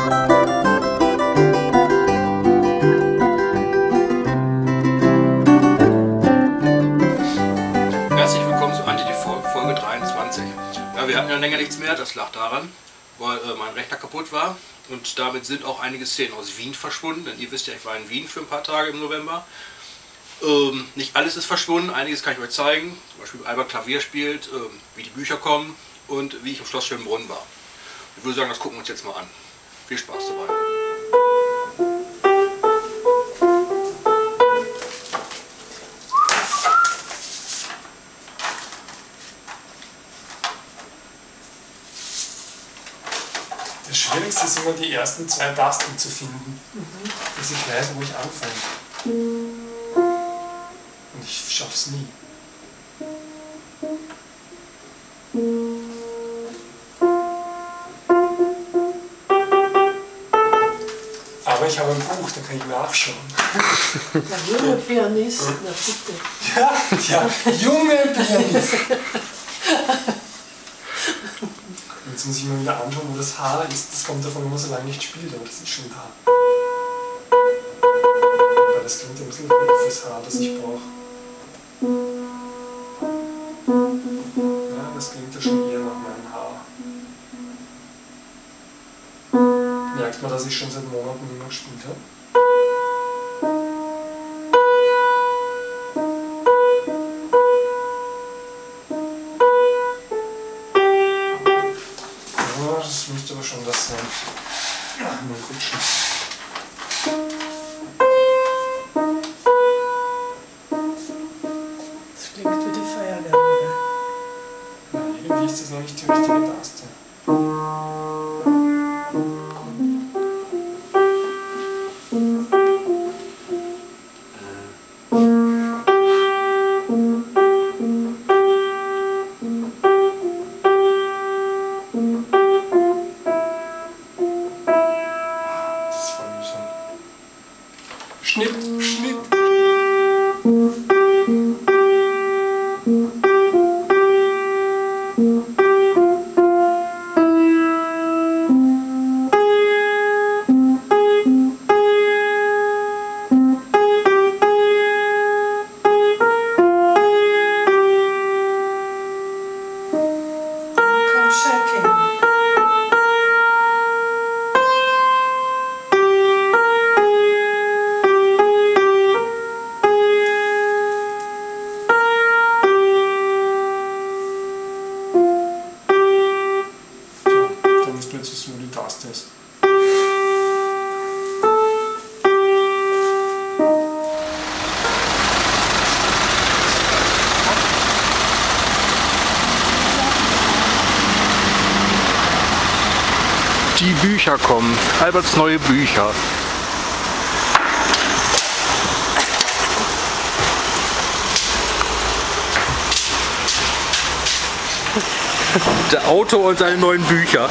Herzlich willkommen zu AntiTV Folge 23. Ja, wir hatten ja länger nichts mehr, das lag daran, weil äh, mein Rechner kaputt war und damit sind auch einige Szenen aus Wien verschwunden, denn ihr wisst ja, ich war in Wien für ein paar Tage im November. Ähm, nicht alles ist verschwunden, einiges kann ich euch zeigen, zum Beispiel Albert Klavier spielt, ähm, wie die Bücher kommen und wie ich im Schloss Schönbrunn war. Ich würde sagen, das gucken wir uns jetzt mal an. Viel Spaß dabei. Das Schwierigste ist immer die ersten zwei Tasten zu finden, dass ich weiß, wo ich anfange. Und ich schaff's nie. Da ich nachschauen. Na, junge Pianist, na bitte. Ja, ja, junge Pianist. Jetzt muss ich mir wieder anschauen, wo das H ist. Das kommt davon, wenn man so lange nicht spielt, aber das ist schon H. Weil das klingt ein bisschen hoch fürs H, das ich brauche. Ja, das klingt ja schon eher nach meinem H. Merkt man, dass ich schon seit Monaten nicht mehr gespielt habe? Das müsste aber schon das sein. Ach, mal rutschen. Schnipp, Schnipp. Alberts neue Bücher. Der Autor und seine neuen Bücher.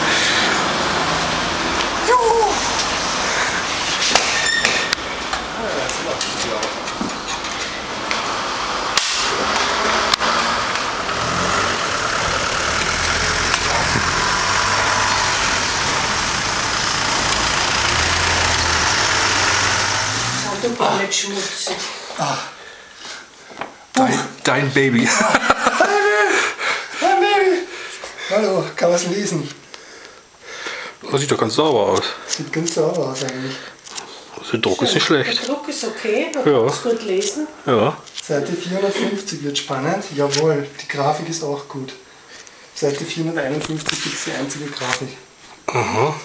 Sei doch gar nicht Dein, dein Baby. Ah, Mary! Hallo, kann man es lesen? Das sieht doch ganz sauber aus. Sieht ganz sauber aus eigentlich. Der Druck ist nicht schlecht. Der Druck ist okay, man Ja. kann es gut lesen. Ja. Seite 450 wird spannend. Jawohl, die Grafik ist auch gut. Seite 451 gibt es die einzige Grafik. Aha.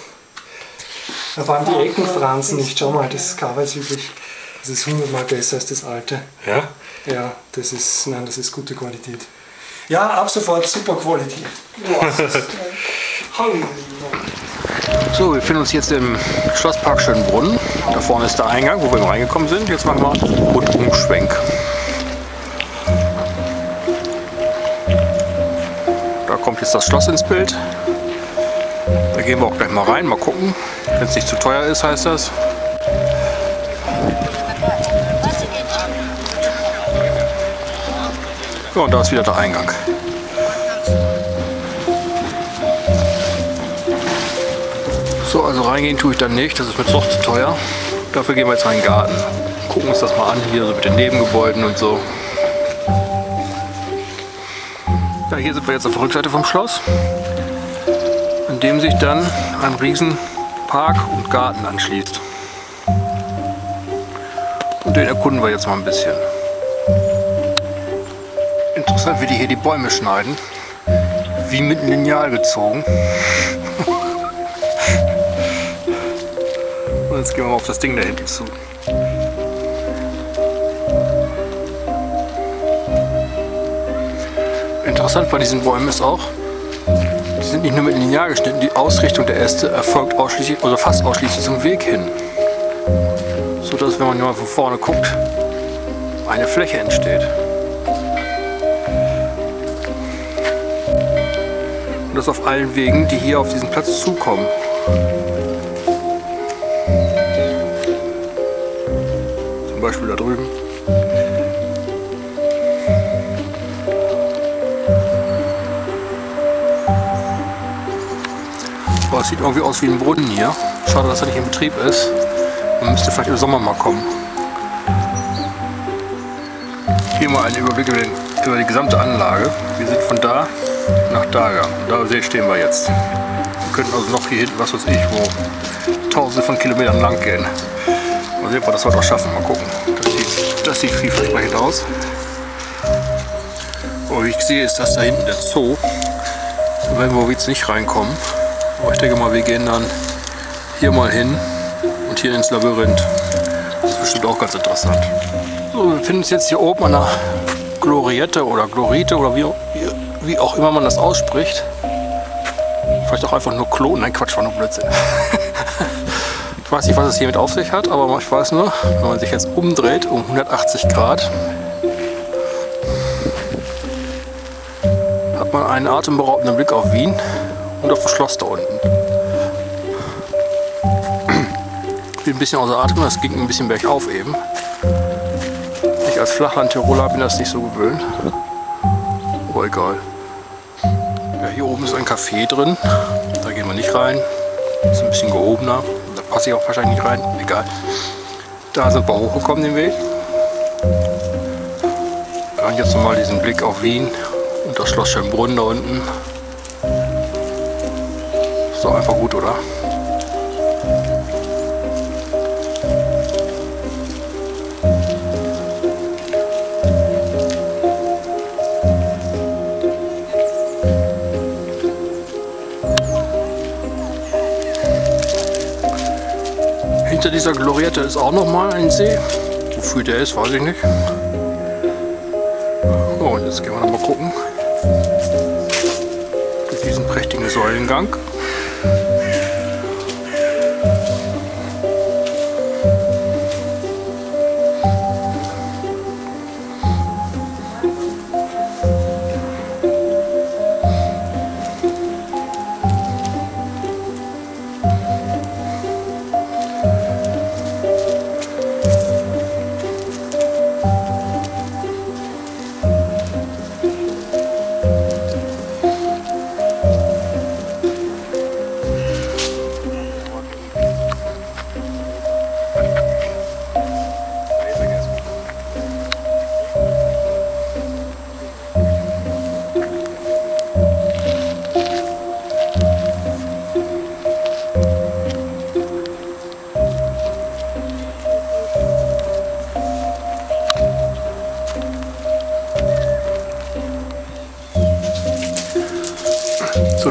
Da waren die Eckenfransen nicht. Schau mal, das Cover ist wirklich. Das ist hundertmal besser als das alte. Ja? Ja, das ist. Nein, das ist gute Qualität. Ja, ab sofort super Qualität. So, wir befinden uns jetzt im Schlosspark Schönbrunn. Da vorne ist der Eingang, wo wir reingekommen sind. Jetzt machen wir einen Rundumschwenk. Da kommt jetzt das Schloss ins Bild. Da gehen wir auch gleich mal rein, mal gucken. Wenn es nicht zu teuer ist, heißt das. Ja, und da ist wieder der Eingang. So, also reingehen tue ich dann nicht, das ist mir doch zu teuer. Dafür gehen wir jetzt mal in den Garten. Gucken uns das mal an, hier so mit den Nebengebäuden und so. Ja, hier sind wir jetzt auf der Rückseite vom Schloss, an dem sich dann ein riesen Park und Garten anschließt. Und den erkunden wir jetzt mal ein bisschen. Interessant, wie die hier die Bäume schneiden. Wie mit einem Lineal gezogen. Und jetzt gehen wir mal auf das Ding da hinten zu. Interessant bei diesen Bäumen ist auch, die sind nicht nur mit Lineal geschnitten, die Ausrichtung der Äste erfolgt ausschließlich oder fast ausschließlich zum Weg hin. So dass, wenn man mal von vorne guckt, eine Fläche entsteht. Und das auf allen Wegen, die hier auf diesen Platz zukommen. Zum Beispiel da drüben. Boah, es sieht irgendwie aus wie ein Brunnen hier. Schade, dass er nicht in Betrieb ist. Man müsste vielleicht im Sommer mal kommen. Hier mal ein Überblick über, den, über die gesamte Anlage. Wir sind von da nach da gegangen. Da stehen wir jetzt. Wir könnten also noch hier hinten, was weiß ich, wo tausende von Kilometern lang gehen. Mal sehen, ob wir das heute auch schaffen. Mal gucken. Das sieht, das sieht vielversprechend aus. Aber wie ich sehe, ist das da hinten der Zoo. Da werden wir jetzt nicht reinkommen. Aber ich denke mal, wir gehen dann hier mal hin und hier ins Labyrinth. Das ist bestimmt auch ganz interessant. So, wir befinden uns jetzt hier oben an der Gloriette oder Glorite oder wie, wie, auch immer man das ausspricht. Vielleicht auch einfach nur Klo. Nein, Quatsch, war nur Blödsinn. ich weiß nicht, was es hier mit auf sich hat, aber ich weiß nur, wenn man sich jetzt umdreht um 180 Grad, hat man einen atemberaubenden Blick auf Wien und auf das Schloss da unten. Ich bin ein bisschen außer Atem, das ging ein bisschen bergauf eben. Ich als Flachland-Tiroler bin das nicht so gewöhnt. Aber egal. Oben ist ein Café drin. Da gehen wir nicht rein. Ist ein bisschen gehobener. Da passe ich auch wahrscheinlich nicht rein. Egal. Da sind wir hochgekommen den Weg. Haben jetzt nochmal diesen Blick auf Wien und das Schloss Schönbrunn da unten. Ist doch einfach gut, oder? Dieser Gloriette ist auch noch mal ein See. Wofür der ist, weiß ich nicht. Oh, und jetzt gehen wir noch mal gucken. Durch diesen prächtigen Säulengang.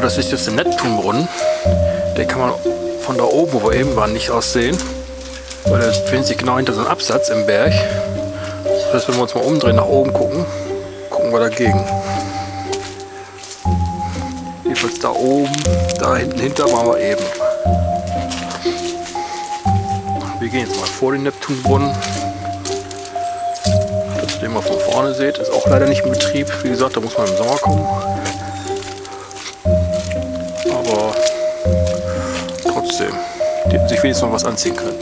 Das ist jetzt der Neptunbrunnen. Den kann man von da oben, wo wir eben waren, nicht aussehen. Weil der befindet sich genau hinter so einem Absatz im Berg. Das heißt, wenn wir uns mal umdrehen, nach oben gucken, gucken wir dagegen. Jedenfalls da oben, da hinten hinter waren wir eben. Wir gehen jetzt mal vor den Neptunbrunnen. Dass ihr den mal von vorne seht, ist auch leider nicht in Betrieb. Wie gesagt, da muss man im Sommer kommen. ich wenigstens mal was anziehen kann.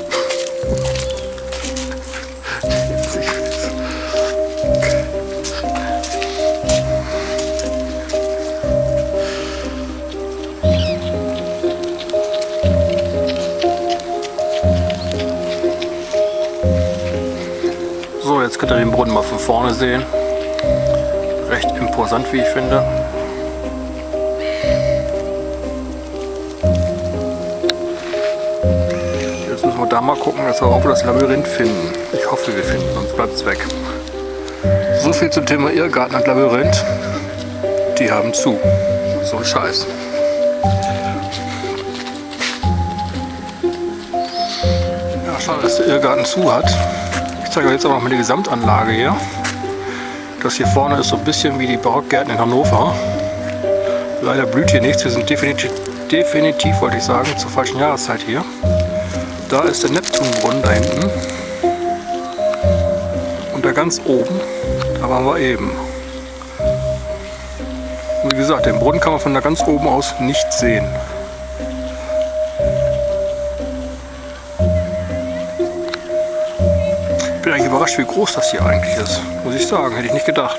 So, jetzt könnt ihr den Brunnen mal von vorne sehen. Recht imposant, wie ich finde. Wir da mal gucken, dass wir irgendwo das Labyrinth finden. Ich hoffe, wir finden, sonst bleibt es weg. So viel zum Thema Irrgarten und Labyrinth. Die haben zu. So ein Scheiß. Ja, schade, dass der Irrgarten zu hat. Ich zeige euch jetzt aber noch mal die Gesamtanlage hier. Das hier vorne ist so ein bisschen wie die Barockgärten in Hannover. Leider blüht hier nichts. Wir sind definitiv, definitiv, wollte ich sagen, zur falschen Jahreszeit hier. Da ist der Neptunbrunnen da hinten. Und da ganz oben, da waren wir eben. Wie gesagt, den Brunnen kann man von da ganz oben aus nicht sehen. Ich bin eigentlich überrascht, wie groß das hier eigentlich ist. Muss ich sagen, hätte ich nicht gedacht.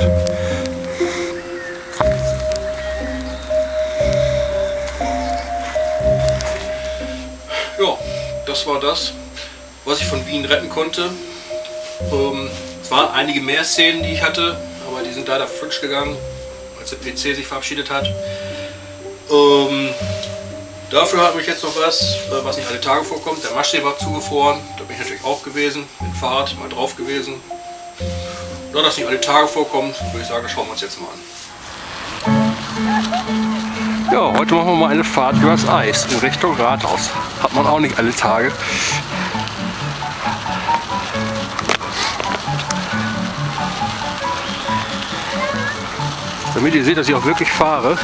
Das war das, was ich von Wien retten konnte. Ähm, es waren einige mehr Szenen, die ich hatte, aber die sind leider futsch gegangen, als der PC sich verabschiedet hat. Ähm, dafür hat mich jetzt noch was, äh, was nicht alle Tage vorkommt. Der Maschsee war zugefroren, da bin ich natürlich auch gewesen, mit Fahrrad mal drauf gewesen. Da das nicht alle Tage vorkommt, würde ich sagen, schauen wir uns jetzt mal an. Ja, heute machen wir mal eine Fahrt übers Eis in Richtung Rathaus. Hat man auch nicht alle Tage. Damit ihr seht, dass ich auch wirklich fahre.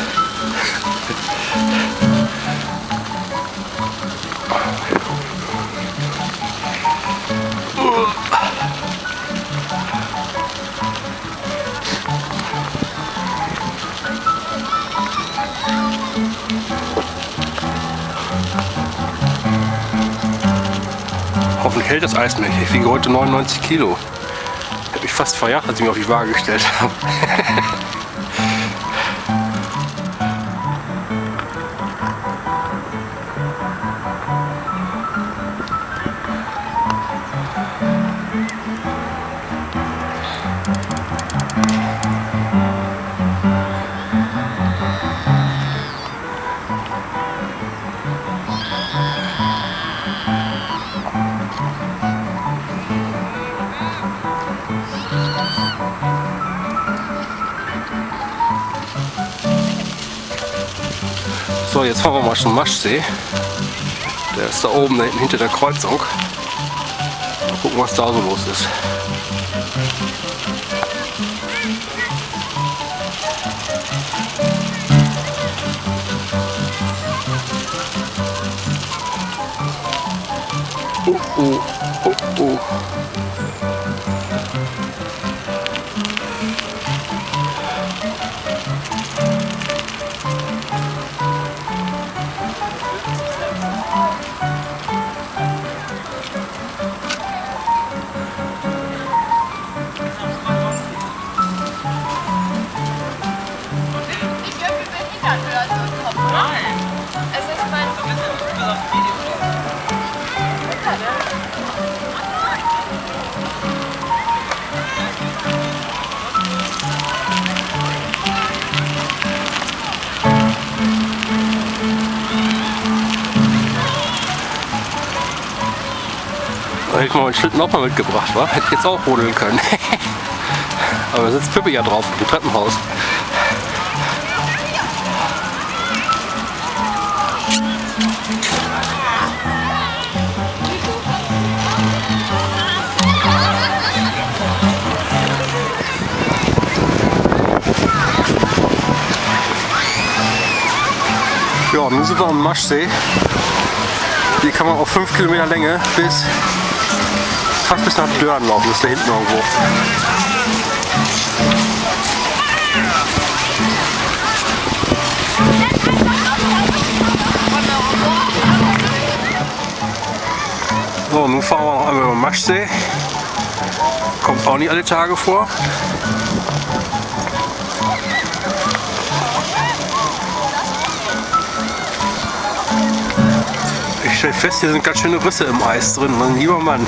Hält das. Ich wiege heute 99 Kilo. Ich habe mich fast verjagt, als ich mich auf die Waage gestellt habe. So, jetzt fahren wir mal zum Maschsee. Der ist da oben, da hinten hinter der Kreuzung. Mal gucken, was da so los ist. Oh, oh, oh, oh. Nochmal mitgebracht, wa? Hätte ich jetzt auch rodeln können. Aber da sitzt Pippi ja drauf, im Treppenhaus. Ja, nun sind wir am Maschsee. Hier kann man auf 5 Kilometer Länge bis fast bis nach Dörren laufen. Das ist da hinten irgendwo. So, nun fahren wir noch einmal über den Maschsee. Kommt auch nicht alle Tage vor. Fest, hier sind ganz schöne Risse im Eis drin. Mein lieber Mann.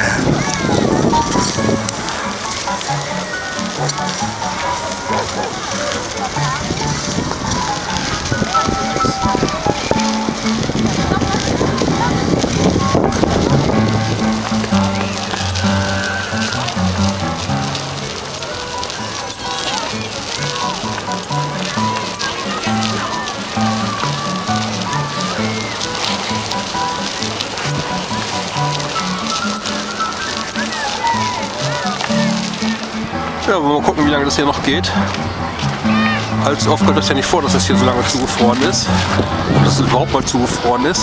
Das hier noch geht. Allzu oft kommt das ja nicht vor, dass das hier so lange zugefroren ist. Und dass es überhaupt mal zugefroren ist.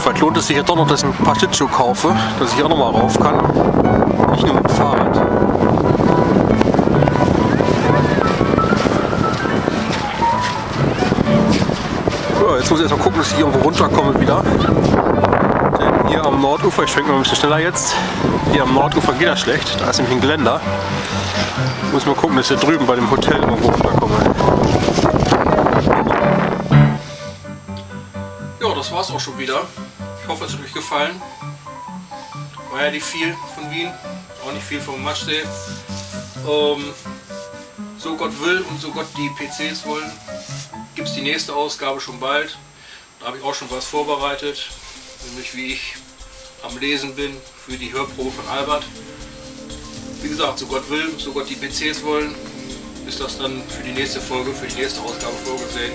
Vielleicht lohnt es sich ja doch noch, dass ich ein paar Schlittschuhe kaufe, dass ich auch noch mal rauf kann. Nicht nur mit dem Fahrrad. So, jetzt muss ich erst mal gucken, dass ich irgendwo runterkomme wieder. Denn hier am Nordufer, ich schwenke mal ein bisschen schneller jetzt, hier am Nordufer geht das schlecht, da ist nämlich ein Geländer. Muss mal gucken, dass ich drüben bei dem Hotel irgendwo runterkomme. Ja, das war's auch schon wieder. Ich hoffe, es hat euch gefallen. War ja nicht viel von Wien, auch nicht viel vom Matschsee. Ähm, so Gott will und so Gott die PCs wollen, gibt es die nächste Ausgabe schon bald. Da habe ich auch schon was vorbereitet, nämlich wie ich am Lesen bin für die Hörprobe von Albert. Wie gesagt, so Gott will, so Gott die PCs wollen, ist das dann für die nächste Folge, für die nächste Ausgabe vorgesehen.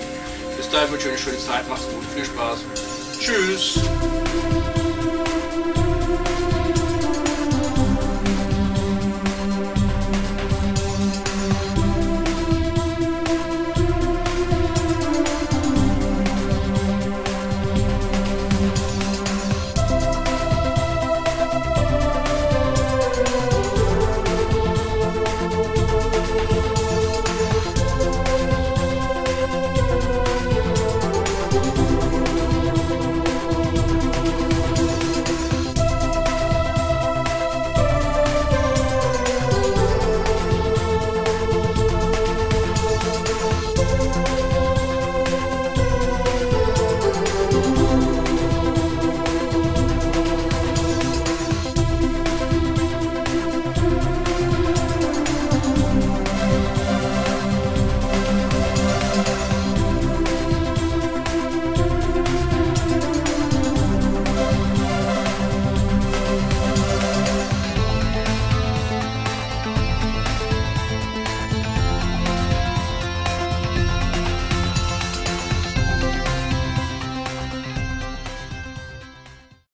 Bis dahin wünsche ich euch eine schöne Zeit, macht's gut, viel Spaß. Tschüss!